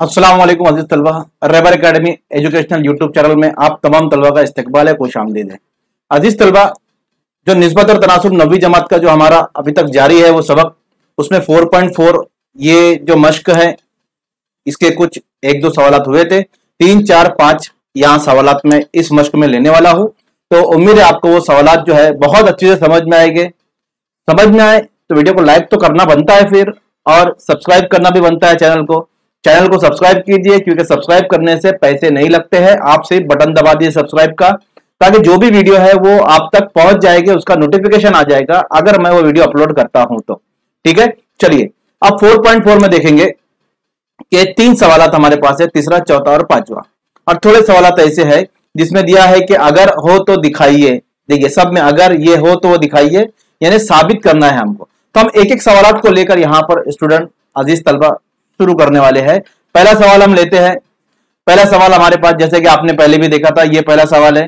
वालेकुम अज़ीज़ तलबा। रेबर एकेडमी एजुकेशनल यूट्यूब चैनल में आप तमाम तलबा का इस्तकबाल है, खुश आमदीद है। अज़ीज़ तलबा, जो नस्बत और तनासब नबी जमात का जो हमारा अभी तक जारी है, वो सबक, उसमें 4.4 ये जो मश्क है, इसके कुछ एक दो सवाल हुए थे। तीन, चार, पाँच, यहाँ सवाल में इस मश्क में लेने वाला हूँ। तो उम्मीद है आपको वो सवाल जो है, बहुत अच्छे से समझ में आएँगे। समझ में आए तो वीडियो को लाइक तो करना बनता है फिर, और सब्सक्राइब करना भी बनता है चैनल को। चैनल को सब्सक्राइब कीजिए, क्योंकि सब्सक्राइब करने से पैसे नहीं लगते हैं। आप सिर्फ़ बटन दबा दिए सब्सक्राइब का, ताकि जो भी वीडियो है वो आप तक पहुँच जाएगी, उसका नोटिफिकेशन आ जाएगा, अगर मैं वो वीडियो अपलोड करता हूँ तो। ठीक है? चलिए, अब 4.4 में देखेंगे कि तीन सवाल हमारे पास है, तीसरा, चौथा और पांचवा। और थोड़े सवाल ऐसे है, जिसमें दिया है कि अगर हो तो दिखाइए। देखिए, सब में अगर ये हो तो वो दिखाइए, यानी साबित करना है हमको। तो हम एक एक सवाल को लेकर यहाँ पर स्टूडेंट अज़ीज़ तलबा शुरू करने वाले हैं। पहला सवाल हम लेते हैं। पहला सवाल हमारे पास, जैसे कि आपने पहले भी देखा था, ये पहला सवाल है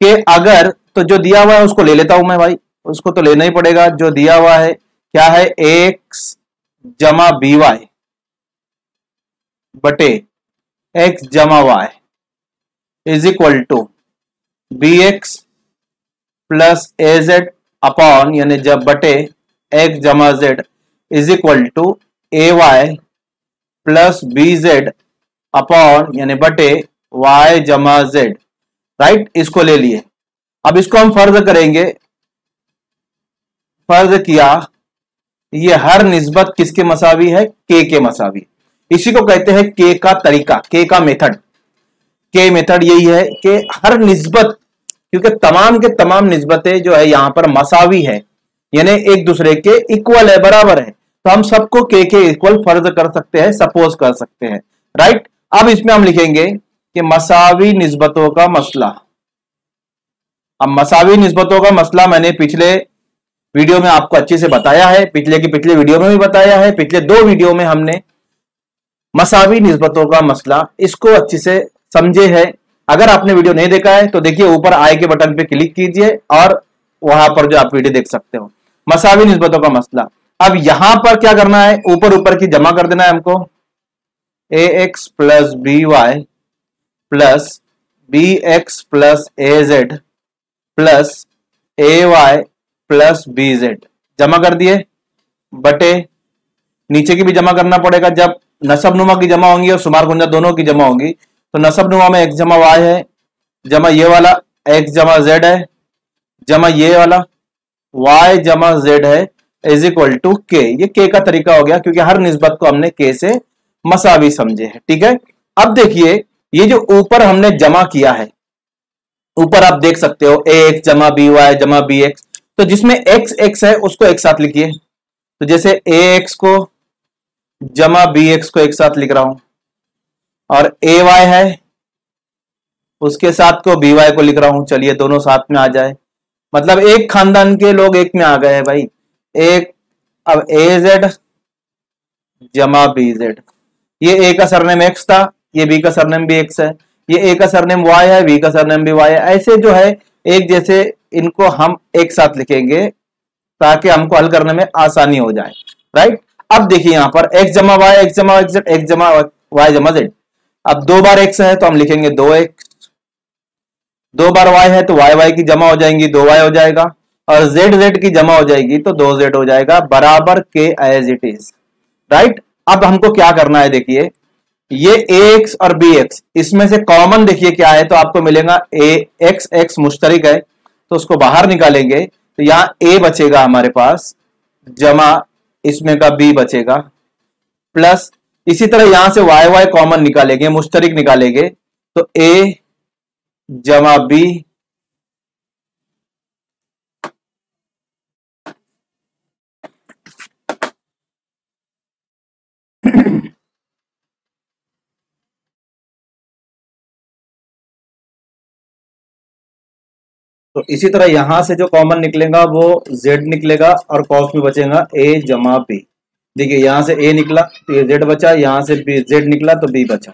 कि अगर तो जो दिया हुआ है उसको ले लेता हूँ मैं भाई। उसको तो लेना ही पड़ेगा। जो दिया हुआ है, क्या है? एक्स जमा बी वाई बटे एक्स जमा Y is equal to B X plus A Z upon यानी जब बटे एक्स जमा Z is equal to A Y plus B Z upon यानी बटे वाई जमा जेड राइट इसको ले लिए। अब इसको हम फ़र्ज़ करेंगे। फ़र्ज़ किया। ये हर निस्बत किसके मसावी है? के के मसावी। इसी को कहते हैं के का तरीका के का मेथड के मेथड यही है कि हर निस्बत, क्योंकि तमाम के तमाम निस्बतें जो है यहाँ पर मसावी है। यानी एक दूसरे के इक्वल है, बराबर है। तो हम सबको के के इक्वल फ़र्ज़ कर सकते हैं सपोज़ कर सकते हैं। राइट अब इसमें हम लिखेंगे कि मसावी नस्बतों का मसला। अब मसावी नस्बतों का मसला मैंने पिछले वीडियो में आपको अच्छे से बताया है, पिछले की पिछले वीडियो में भी बताया है, पिछले दो वीडियो में हमने मसावी नस्बतों का मसला, इसको अच्छे से समझे है। अगर आपने वीडियो नहीं देखा है तो देखिए ऊपर आई के बटन पे क्लिक कीजिए और वहाँ पर जो आप वीडियो देख सकते हो। मसावी नस्बतों का मसला। अब यहाँ पर क्या करना है? ऊपर ऊपर की जमा कर देना है हमको। A X plus B Y plus B X plus A Z plus A Y plus B Z जमा कर दिए। बटे, नीचे की भी जमा करना पड़ेगा। जब नसब नुमा की जमा होंगी और सुमार गुंजा दोनों की जमा होंगी तो नसब नुमा में एक्स जमा वाई है, जमा ये वाला एक्स जमा जेड है, जमा ये वाला वाई जमा जेड है इज़ इक्वल टू के ये के का तरीका हो गया क्योंकि हर निस्बत को हमने के से मसावी समझे है, ठीक है? अब देखिए, ये जो ऊपर हमने जमा किया है, ऊपर आप देख सकते हो ए एक्स जमा बी वाई जमा बी एक्स तो जिसमें एक्स एक्स है, उसको एक साथ लिखिए। तो जैसे ए एक्स को जमा बी एक्स को एक साथ लिख रहा हूँ, और ए वाई है, उसके साथ को बी वाई को लिख रहा हूँ। चलिए, दोनों साथ में आ जाए। मतलब एक खानदान के लोग एक में आ गए हैं भाई। एक, अब ए जेड जमा बी जेड ये ए का सरनेम एक्स था, ये बी का सरनेम भी एक्स है, ये ए का सरनेम वाई है बी का सरनेम भी वाई है। ऐसे जो है, एक जैसे इनको हम एक साथ लिखेंगे, ताकि हमको हल करने में आसानी हो जाए। राइट अब देखिए यहाँ पर एक्स जमा वाई एक्स जमा एक्स जेड एक्स जमा वाई जमा जेड अब दो बार एक्स है तो हम लिखेंगे दो एक्स दो बार वाई है तो वाई वाई की जमा हो जाएँगी, दो वाई हो जाएगा। और जेड जेड की जमा हो जाएगी तो दो जेड हो जाएगा, बराबर के एज इट इज़ राइट अब हमको क्या करना है देखिए। ये एक्स और बी एक्स इसमें से कॉमन देखिए क्या है तो आपको मिलेगा ए एक्स एक्स मुश्तरिक है तो उसको बाहर निकालेंगे तो यहाँ ए बचेगा हमारे पास, जमा, इसमें का बी बचेगा प्लस इसी तरह यहाँ से वाई वाई कॉमन निकालेंगे, मुश्तरिक निकालेंगे तो ए जमा बी तो इसी तरह यहाँ से जो कॉमन निकलेगा वो z निकलेगा और कॉस में बचेगा a जमा बी देखिए, यहाँ से a निकला तो ये z बचा, यहाँ से b, z निकला तो b बचा।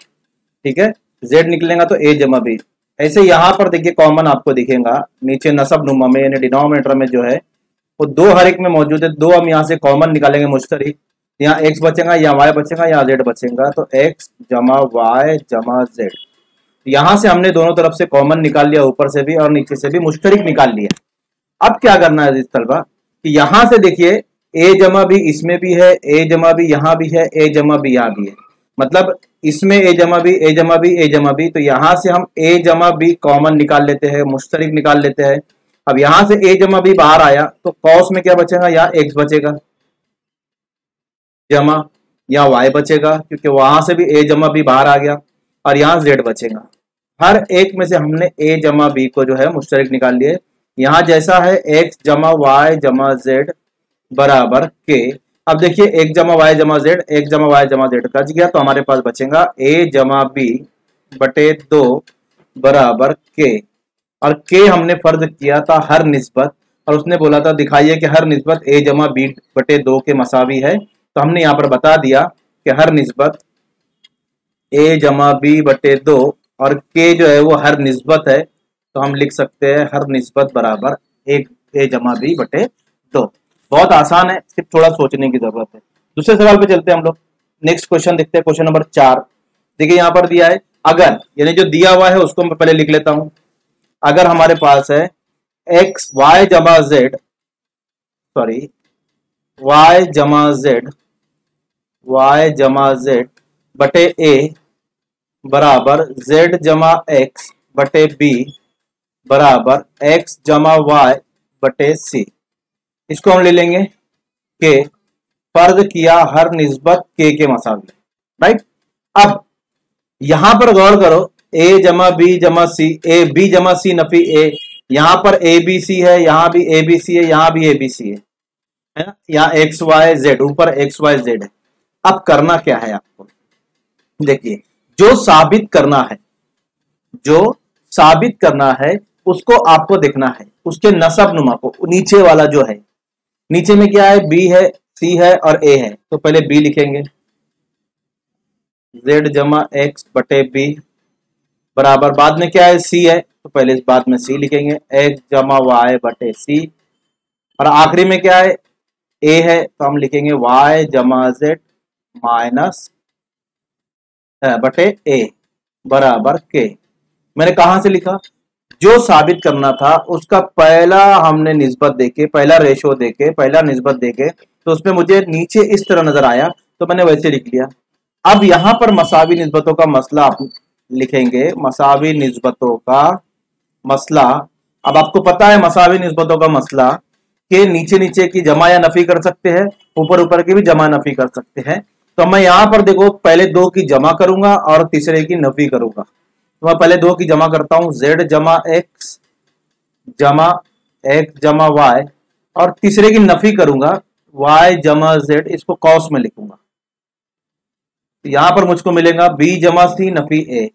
ठीक है? Z निकलेगा तो a जमा बी ऐसे यहाँ पर देखिए कॉमन आपको दिखेगा। नीचे नसब नुमा में, यानी डिनोमिनेटर में जो है, वो दो हर एक में मौजूद है। दो हम यहाँ से कॉमन निकालेंगे मुश्तरी यहाँ एक्स बचेगा या वाई बचेगा, यहाँ जेड बचेगा। तो एक्स जमा वाई जमा जेड यहाँ से हमने दोनों तरफ़ से कॉमन निकाल लिया, ऊपर से भी और नीचे से भी, मुश्तरिक निकाल लिया। अब क्या करना है तलबा? कि यहाँ से देखिए, ए जमा भी इसमें भी है, ए जमा भी यहाँ भी है, ए जमा भी यहाँ भी है। मतलब इसमें ए जमा भी, ए जमा भी, ए जमा भी तो यहाँ से हम ए जमा भी कॉमन निकाल लेते हैं, मुश्तरिक निकाल लेते हैं। अब यहाँ से ए जमा भी बाहर आया तो कॉस में क्या बचेगा? यहाँ एक्स बचेगा? जमा या वाई बचेगा, क्योंकि वहाँ से भी ए जमा भी बाहर आ गया, और यहाँ जेड बचेगा। हर एक में से हमने ए जमा बी को जो है मुश्तरक निकाल लिए। यहाँ जैसा है एक्स जमा वाई जमा जेड बराबर के अब देखिए एक जमा वाई जमा जेड एक जमा वाई जमा जेड कच गया तो हमारे पास बचेगा ए जमा बी बटे दो बराबर के और के हमने फ़र्ज़ किया था हर निस्बत, और उसने बोला था, दिखाइए कि हर निस्बत ए जमा बी बटे दो के मसावी है। तो हमने यहाँ पर बता दिया कि हर निस्बत ए जमा बी बटे दो और के जो है वो हर निस्बत है तो हम लिख सकते हैं हर निस्बत बराबर एक ए जमा बी बटे दो। बहुत आसान है सिर्फ़ थोड़ा सोचने की ज़रूरत है। दूसरे सवाल पे चलते हैं हम लोग। नेक्स्ट क्वेश्चन देखते हैं क्वेश्चन नंबर चार। देखिए, यहाँ पर दिया है, अगर, यानी जो दिया हुआ है, उसको मैं पहले लिख लेता हूँ। अगर हमारे पास है एक्स वाई जमा जेड सॉरी वाई जमा जेड वाई जमा जेड बटे ए बराबर जेड जमा एक्स बटे बी बराबर एक्स जमा वाई बटे सी इसको हम ले लेंगे के फ़र्ज़ किया हर निस्बत के के मसावी राइट अब यहाँ पर गौर करो ए जमा बी जमा सी ए बी जमा सी नफी ए यहाँ पर ए बी सी है, यहाँ भी ए बी सी है, यहाँ भी ए बी सी है। है ना? यहाँ एक्स वाई जेड ऊपर एक्स वाई जेड है। अब करना क्या है आपको? देखिए जो साबित करना है, जो साबित करना है, उसको आपको देखना है। उसके नसब नुमा को, नीचे वाला जो है। नीचे में क्या है? बी है, सी है और ए है। तो पहले बी लिखेंगे। जेड जमा एक्स बटे बी बराबर। बाद में क्या है? सी है। तो पहले इस बाद में सी लिखेंगे। एक्स जमा वाई बटे सी। और आखिरी में क्या है? ए है। तो हम लिखेंगे वाई जमा जेड माइनस बटे ए बराबर के मैंने कहा से लिखा? जो साबित करना था, उसका पहला हमने निस्बत देखे, पहला रेशो देखे, पहला निस्बत देखे तो उसमें मुझे नीचे इस तरह नज़र आया तो मैंने वैसे लिख लिया। अब यहाँ पर मसावी नस्बतों का मसला आप लिखेंगे, मसावी नस्बतों का मसला। अब आपको पता है मसावी नस्बतों का मसला के नीचे नीचे की जमा या नफी कर सकते हैं ऊपर ऊपर की भी जमा नफी कर सकते हैं। तो मैं यहाँ पर देखो, पहले दो की जमा करूँगा और तीसरे की नफी करूँगा। तो मैं पहले दो की जमा करता हूँ, जेड जमा एक्स जमा एक्स जमा वाई, और तीसरे की नफी करूँगा, वाई जमा जेड, इसको कॉस में लिखूँगा। तो यहाँ पर मुझको मिलेगा बी जमा सी नफी ए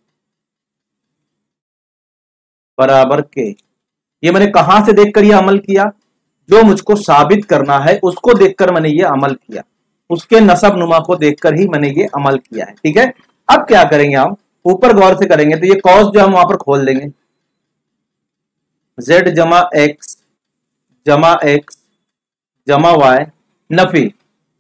बराबर के। ये मैंने कहाँ से देखकर यह अमल किया? जो मुझको साबित करना है, उसको देखकर मैंने ये अमल किया। उसके नसब नुमा को देखकर ही मैंने ये अमल किया है, ठीक है? अब क्या करेंगे हम? ऊपर गौर से करेंगे तो ये कॉस जो हम वहाँ पर खोल देंगे। जेड जमा एक्स जमा एक्स जमा वाई नफी।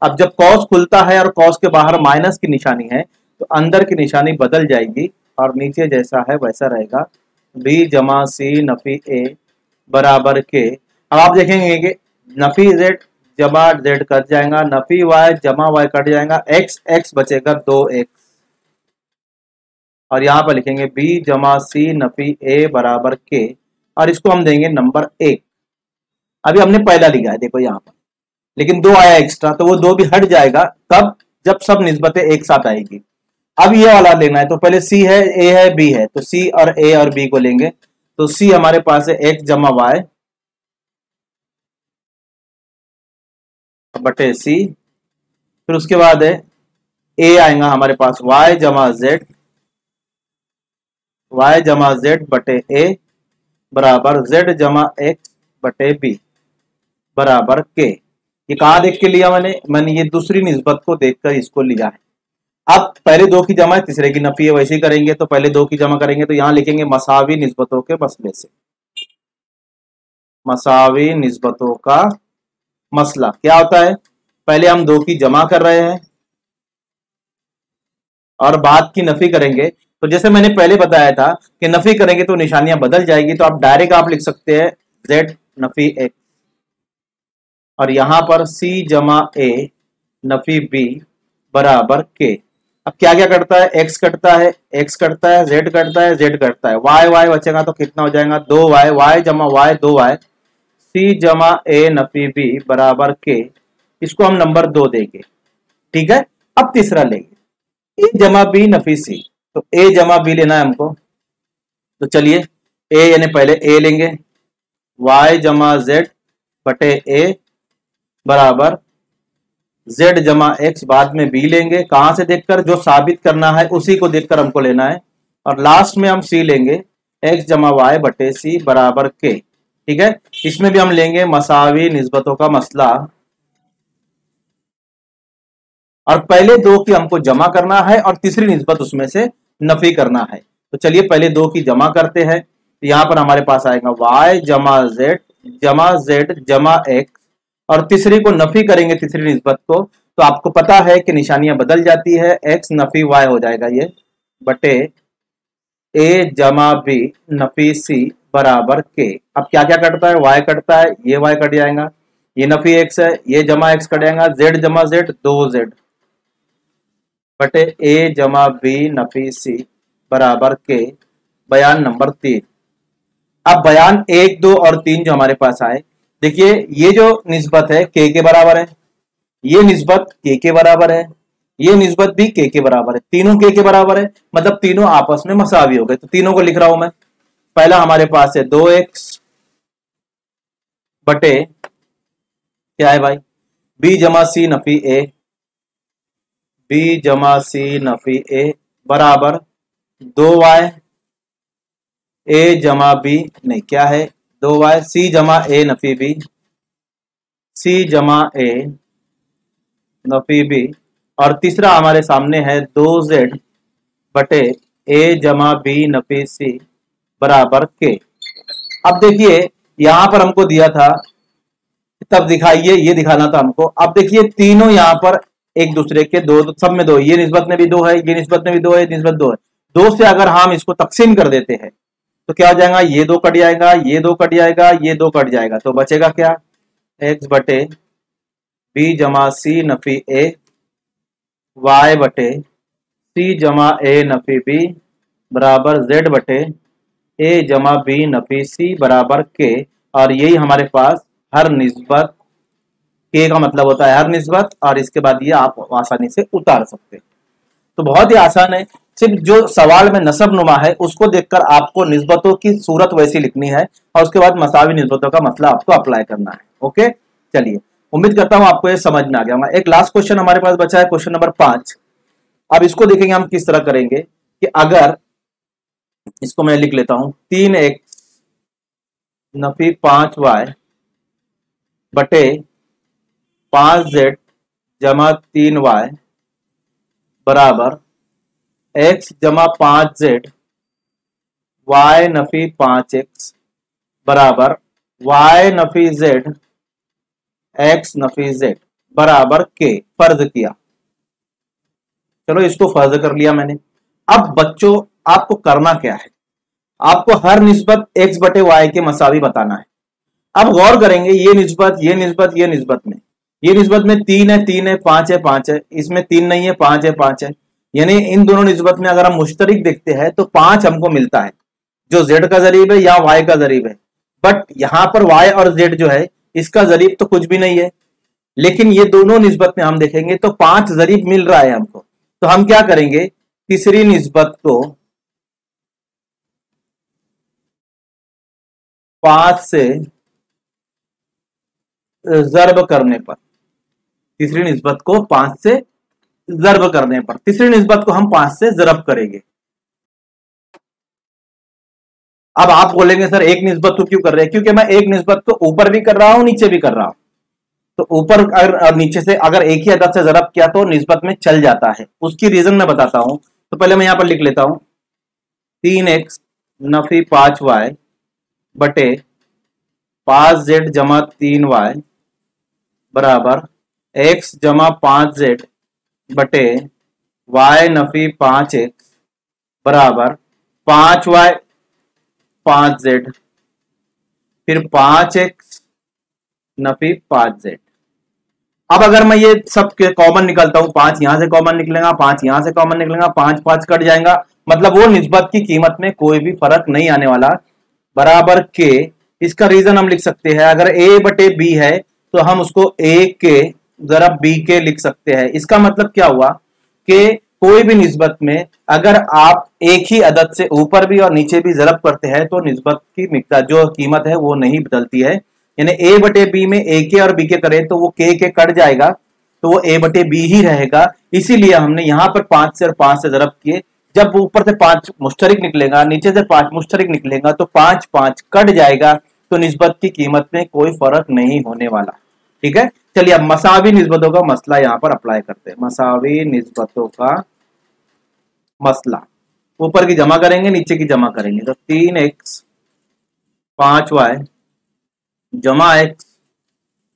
अब जब कॉस खुलता है और कॉस के बाहर माइनस की निशानी है तो अंदर की निशानी बदल जाएगी और नीचे जैसा है वैसा रहेगा। बी जमा सी नफी ए बराबर के अब आप देखेंगे कि नफी जेड जमा जेड कट जाएगा, नफी वाई जमा वाई कट जाएगा एक्स एक्स बचेगा दो एक्स और यहाँ पर लिखेंगे बी जमा सी नफी ए बराबर के और इसको हम देंगे नंबर एक। अभी हमने पहला लिखा है, देखो यहाँ पर। लेकिन दो आया एक्स्ट्रा तो वो दो भी हट जाएगा तब जब सब निस्बतें एक साथ आएगी। अब ये वाला लेना है तो पहले सी है ए है बी है। तो सी और ए और बी को लेंगे। तो सी हमारे पास है एक्स जमा वाई बटे सी। फिर उसके बाद है, ए आएगा हमारे पास, y जमा जेड वाई जमा जेड बटे ए बराबर z जमा एक्स बटे बी बराबर के ये कहा देख के लिया मैंने? मैंने ये दूसरी निस्बत को देखकर इसको लिया है। अब पहले दो की जमा है, तीसरे की नफी है, वैसे ही करेंगे तो पहले दो की जमा करेंगे तो यहाँ लिखेंगे मसावी निस्बतों के मसले से। मसावी निस्बतों का मसला। क्या होता है? पहले हम दो की जमा कर रहे हैं और बाद की नफी करेंगे। तो जैसे मैंने पहले बताया था कि नफी करेंगे तो निशानियाँ बदल जाएगी तो आप डायरेक्ट आप लिख सकते हैं जेड नफी एक्स और यहाँ पर सी जमा ए नफी बी बराबर के। अब क्या क्या करता है? एक्स कटता है, एक्स कटता है, जेड कटता है, जेड कटता है। वाई वाई बचेगा तो कितना हो जाएगा? दो वाई वाई जमा वाई, दो वाई। सी जमा ए नफी बी बराबर के, इसको हम नंबर दो देंगे। ठीक है? अब तीसरा लेंगे। ए जमा बी नफी सी। तो ए जमा बी लेना है हमको। तो चलिए, ए यानी पहले ए लेंगे। वाई जमा जेड बटे ए बराबर जेड जमा एक्स, बाद में बी लेंगे। कहाँ से देखकर? जो साबित करना है उसी को देखकर हमको लेना है। और लास्ट में हम सी लेंगे। एक्स जमा वाई बटे सी बराबर के। ठीक है? इसमें भी हम लेंगे मसावी नस्बतों का मसला। और पहले दो की हमको जमा करना है और तीसरी नस्बत उसमें से नफी करना है। तो चलिए पहले दो की जमा करते हैं। तो यहाँ पर हमारे पास आएगा वाई जमा जेड जमा जेड जमा एक्स और तीसरी को नफी करेंगे, तीसरी नस्बत को। तो आपको पता है कि निशानियाँ बदल जाती है। एक्स नफी वाई हो जाएगा ये। बटे ए जमा बी नफी सी बराबर के। अब क्या क्या कटता है? वाई कटता है, ये वाई कट जाएगा, ये नफी एक्स है, ये जमा एक्स कट जाएगा जेड जमा जेड दो जेड बटे ए जमा बी नफी सी बराबर के, बयान नंबर तीन। अब बयान एक, दो और तीन जो हमारे पास आए, देखिए, ये जो निस्बत है के के बराबर है। ये निस्बत के के बराबर है। ये निस्बत भी के के बराबर है। तीनों के के बराबर है। मतलब तीनों आपस में मसावी हो गए। तो तीनों को लिख रहा हूँ मैं। पहला हमारे पास है दो एक्स बटे, क्या है भाई? बी जमा सी नफी ए बी जमा सी नफी ए बराबर दो वाई ए जमा बी नहीं, क्या है? दो वाई सी जमा ए नफी बी सी जमा ए नफी बी और तीसरा हमारे सामने है दो जेड बटे ए जमा बी नफी सी बराबर के। अब देखिए, यहाँ पर हमको दिया था, तब दिखाइए, ये दिखाना था हमको। अब देखिए, तीनों यहाँ पर एक दूसरे के दो, सब में दो, ये निस्बत में भी दो है, ये निस्बत में भी दो है निस्बत दो है। दो से अगर हम इसको तकसीम कर देते हैं तो क्या हो जाएगा? ये दो कट जाएगा, ये दो कट जाएगा, ये दो कट जाएगा। तो बचेगा क्या? एक्स बटे बी जमा सी नफी ए वाई बटे सी जमा ए नफी बी बराबर जेड बटे ए जमा बी नफी सी बराबर के। और यही हमारे पास हर निस्बत, के का मतलब होता है हर निस्बत, और इसके बाद ये आप आसानी से उतार सकते हैं। तो बहुत ही आसान है। सिर्फ़ जो सवाल में नसब नुमा है, उसको देखकर आपको निस्बतों की सूरत वैसी लिखनी है, और उसके बाद मसावी निस्बतों का मसला आपको अप्लाई करना है। ओके चलिए, उम्मीद करता हूँ आपको ये समझ में आ गया एक लास्ट क्वेश्चन हमारे पास बचा है क्वेश्चन नंबर पाँच। अब इसको देखेंगे हम किस तरह करेंगे कि अगर इसको मैं लिख लेता हूँ। तीन एक्स नफी पाँच वाई बटे पाँच जेड जमा तीन वाई बराबर एक्स जमा पाँच जेड वाई नफी पाँच एक्स बराबर वाई नफी जेड एक्स नफी जेड बराबर के फ़र्ज़ किया। चलो इसको फ़र्ज़ कर लिया मैंने। अब बच्चों आपको करना क्या है? आपको हर निस्बत एक्स बटे वाई के मसावी बताना है। अब गौर करेंगे, ये निस्बत ये निस्बत ये निस्बत में। ये निस्बत में तीन है तीन है, पाँच है पाँच है। इसमें तीन नहीं है, पाँच है पाँच है। यानी इन दोनों निस्बत में अगर हम मुश्तरिक देखते हैं तो पाँच हमको मिलता है। जो जेड का जरीब है या वाई का जरीब है। बट यहाँ पर वाई और जेड जो है, इसका जरीब तो कुछ भी नहीं है। लेकिन ये दोनों निस्बत में हम देखेंगे तो पाँच जरीब मिल रहा है हमको। तो हम क्या करेंगे? तीसरी निस्बत को पाँच से जर्ब करने पर। तीसरी निस्बत को पाँच से जर्ब करने पर। तीसरी निस्बत को हम पाँच से जरब करेंगे। अब आप बोलेंगे, सर, एक निस्बत तो क्यों कर रहे हैं? क्योंकि मैं एक निस्बत को ऊपर भी कर रहा हूँ, नीचे भी कर रहा हूँ। तो ऊपर अगर नीचे से अगर एक ही अदद से जरब किया तो निस्बत में चल जाता है। उसकी रीजन मैं बताता हूँ। तो पहले मैं यहाँ पर लिख लेता हूँ। तीन एक्स नफी पाँच वाई बटे पाँच जेड जमा तीन वाई बराबर एक्स जमा पाँच जेड बटे वाई नफी पाँच एक्स बराबर पाँच वाई पाँच जेड। फिर पाँच एक्स नफी पाँच जेड। अब अगर मैं ये सब कॉमन निकलता हूँ, पाँच यहाँ से कॉमन निकलेगा, पाँच यहाँ से कॉमन निकलेगा, पाँच पाँच कट जाएगा मतलब वो निस्बत की कीमत में कोई भी फ़र्क नहीं आने वाला। बराबर के इसका रीजन हम लिख सकते हैं। अगर ए बटे बी है तो हम उसको ए के जरा बी के लिख सकते हैं। इसका मतलब क्या हुआ? कि कोई भी निस्बत में, अगर आप एक ही अदद से ऊपर भी और नीचे भी जरब करते हैं तो निस्बत की मिकदार जो कीमत है, वो नहीं बदलती है। यानी ए बटे बी में ए के और बी के करें तो वो के के कट जाएगा तो वो ए बटे बी ही रहेगा। इसीलिए हमने यहाँ पर पाँच से और पाँच से जरब किए। जब ऊपर से पाँच मुश्तरक निकलेगा, नीचे से पाँच मुश्तरक निकलेगा तो पाँच पाँच कट जाएगा तो नस्बत की कीमत में कोई फ़र्क नहीं होने वाला। ठीक है? चलिए, अब मसावी नस्बतों का मसला यहाँ पर अप्लाई करते हैं। मसावी नस्बतों का मसला। ऊपर की जमा करेंगे, नीचे की जमा करेंगे। तो तीन एक्स पाँच वाई जमा एक्स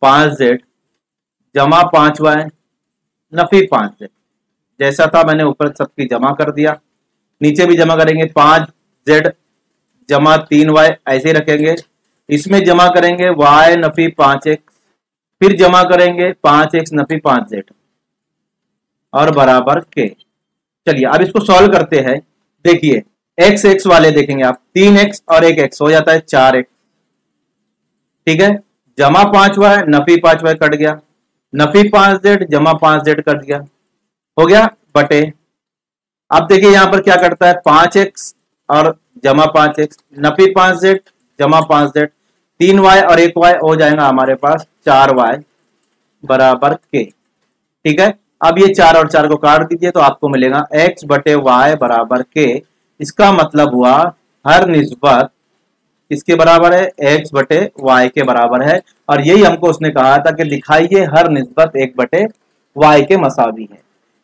पाँच जेड जमा पाँच वाई नफी पाँच जेड जैसा था मैंने ऊपर सबकी जमा कर दिया। नीचे भी जमा करेंगे, पाँच जेड जमा तीन वाई, ऐसे रखेंगे। इसमें जमा करेंगे वाई नफी पाँच एक्स फिर जमा करेंगे पाँच एक्स नफी पाँच जेड, और बराबर के। चलिए, अब इसको सॉल्व करते हैं। देखिए एक्स एक्स वाले देखेंगे आप, तीन एक्स और एक एक्स हो जाता है चार एक्स ठीक है? जमा पाँच वाई, नफी पाँच वाई कट गया। नफी पाँच जेड, जमा पाँच जेड कट गया। हो गया? बटे अब देखिए यहाँ पर क्या करता है? पाँच एक्स और जमा पाँच एक्स नफी पाँच जेड जमा पाँच जेड तीन वाई और एक वाई हो जाएगा हमारे पास चार वाई बराबर के ठीक है? अब ये चार और चार को काट दीजिए तो आपको मिलेगा एक्स बटे वाई बराबर के इसका मतलब हुआ हर निस्बत किसके बराबर है? एक्स बटे वाई के बराबर है। और यही हमको उसने कहा था कि दिखाइए हर निस्बत एक बटे वाई के मसावी है।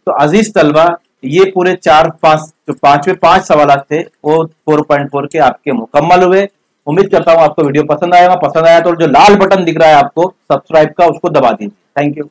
तो अज़ीज़ तलबा ये पूरे चार पाँच, जो पांचवे पाँच सवाल थे, वो फोर पॉइंट फोर के आपके मुकम्मल हुए। उम्मीद करता हूँ आपको वीडियो पसंद आएगा पसंद आया तो जो लाल बटन दिख रहा है आपको सब्सक्राइब का, उसको दबा दीजिए। Thank you